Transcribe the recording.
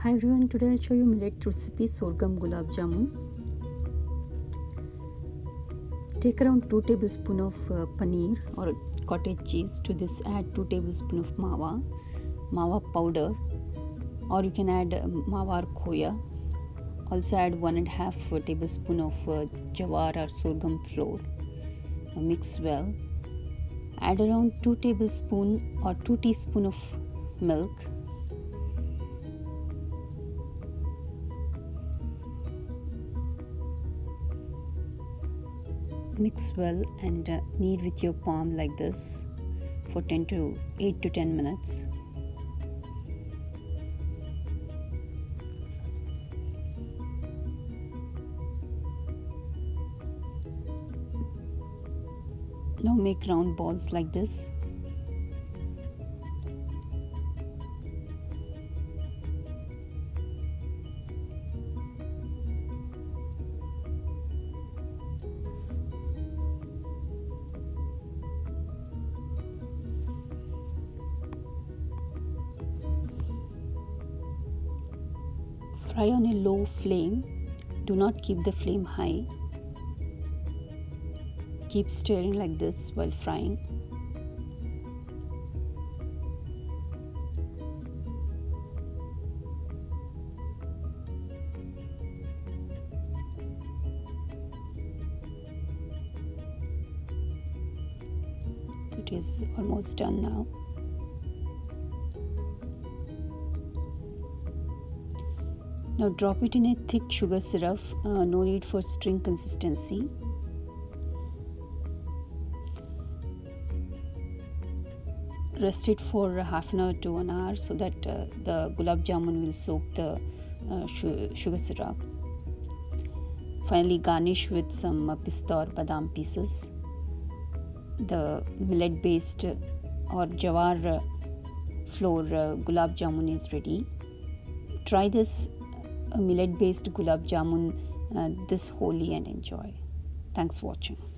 Hi everyone, today I'll show you millet recipe sorghum gulab jamun. Take around 2 tablespoons of uh, paneer or cottage cheese. To this add 2 tablespoons of mawa, mawa powder or you can add um, mawa or khoya. Also add 1 and half uh, tablespoon of uh, jawar or sorghum flour. mix well. Add around 2 tablespoon or 2 teaspoon of milk mix well and uh, knead with your palm like this for 10 to 8 to 10 minutes. Now make round balls like this Fry on a low flame. Do not keep the flame high. Keep stirring like this while frying. It is almost done now. Now drop it in a thick sugar syrup, uh, no need for string consistency. Rest it for half an hour to one hour so that uh, the gulab jamun will soak the uh, sugar syrup. Finally garnish with some uh, pista or badam pieces. The millet based or jawar uh, flour uh, gulab jamun is ready. Try this millet based gulab jamun uh, this Holi and enjoy. Thanks for watching.